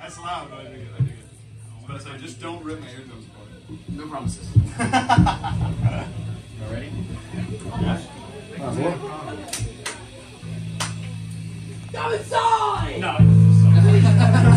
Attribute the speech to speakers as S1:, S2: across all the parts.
S1: That's loud, but I dig it. I dig it. But I say, just don't rip my eardrums apart.
S2: No promises.
S1: You ready?
S2: Yeah. Come inside!
S3: No.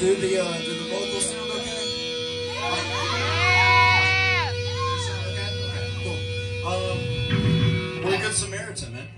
S4: Did the uh, did the vocals sound okay? They sound okay? Okay, cool. Um, we're a good Samaritan, man.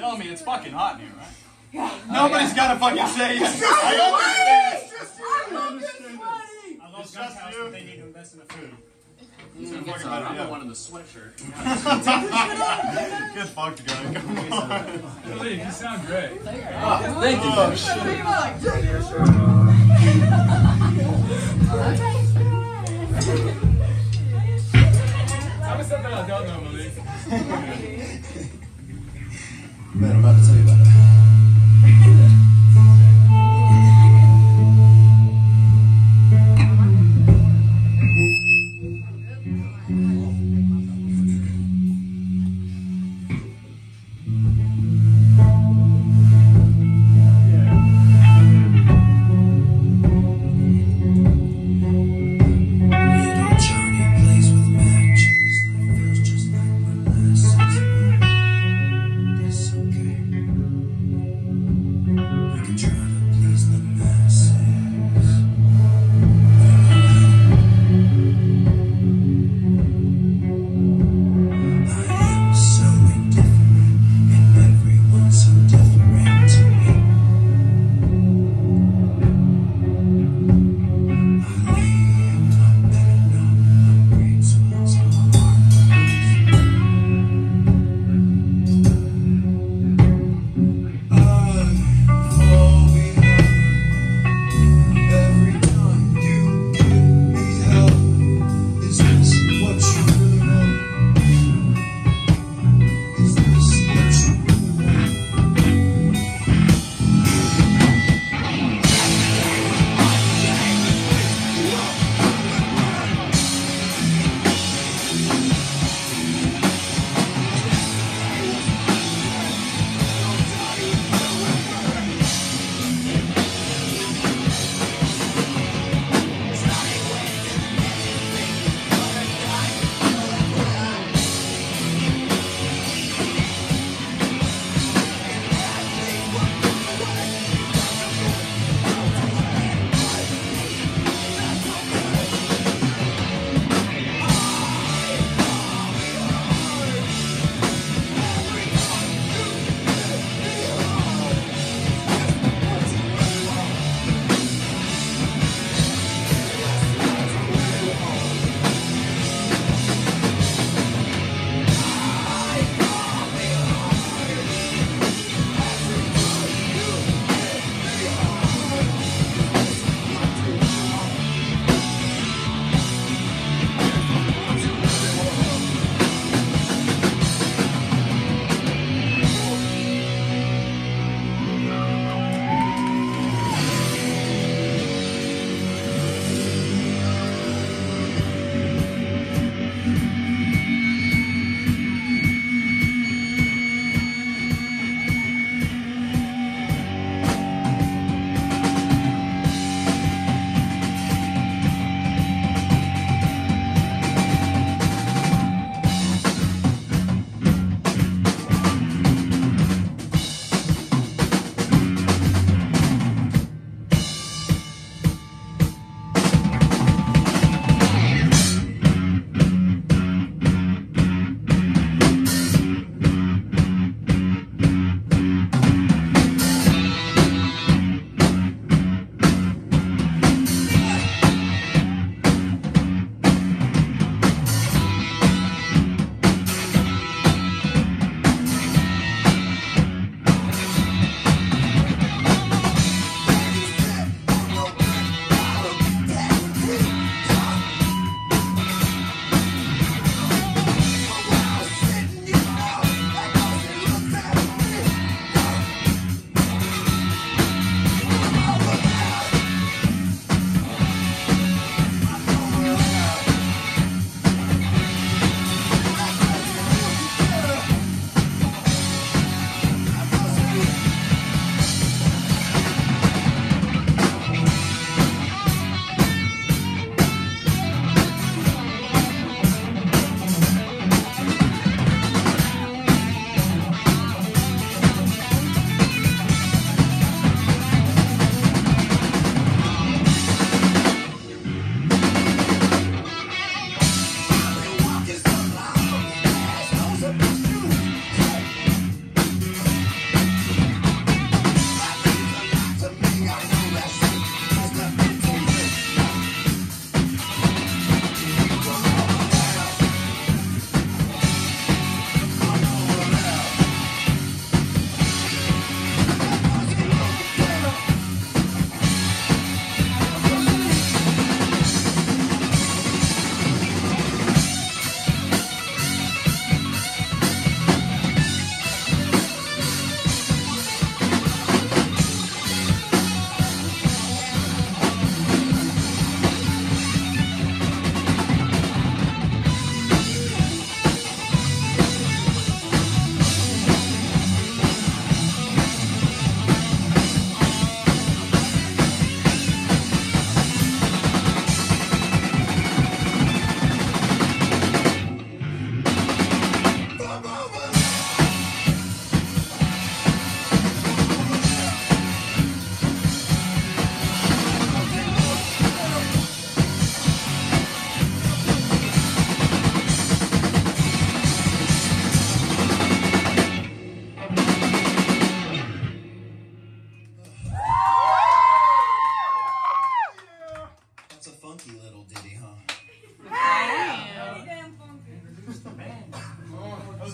S3: Tell me it's fucking hot in here, right? Yeah.
S1: Nobody's got to fucking say it.
S3: I love
S1: It's
S3: Guns
S1: just
S3: House,
S1: you.
S3: but they need to invest in the food. Mm.
S1: Fucking
S5: I'm
S1: better,
S5: the
S1: yeah.
S5: one in the sweatshirt.
S1: Get fucked, guy. Come on.
S3: Billy, you sound great.
S5: Thank you.
S1: Oh, shit.
S3: Tell me something I don't know, Malik.
S4: Man, I'm about to tell you about it.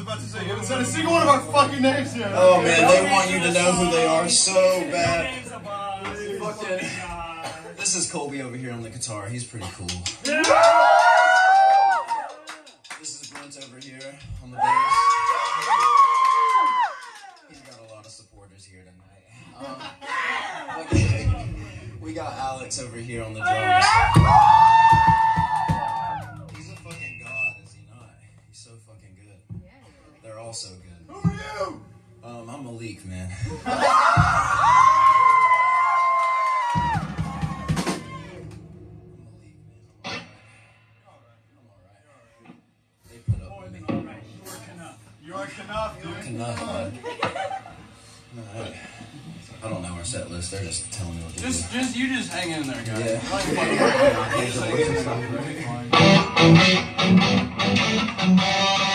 S1: About to say, you haven't said a single one of our fucking names yet.
S4: Oh man, they want you to know who they are so bad. Fucking- This is Colby over here on the guitar. He's pretty cool.
S5: In there, guys.
S4: Yeah.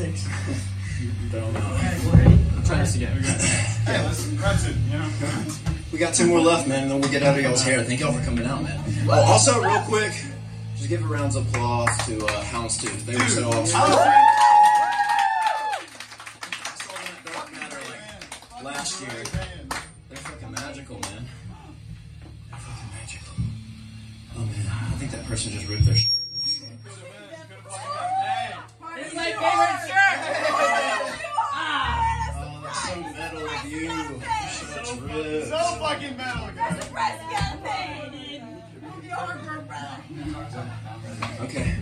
S3: Six.
S4: Don't know.
S5: I'm trying this again.
S1: Yeah, that's, that's it, you know?
S4: We got two more left, man, and then we'll get out of y'all's hair. Thank y'all for coming out, man. Oh, also, real quick, just give a round of applause to uh, Houndstooth. They were so awesome. I saw that Dark Matter like last year. They're fucking magical, man. They're fucking magical. Oh man, I think that person just ripped their shirt. That's,
S2: This is my favorite
S4: ribs.
S1: So fucking metal, guys.
S2: Press campaign. Your brother.
S4: Okay.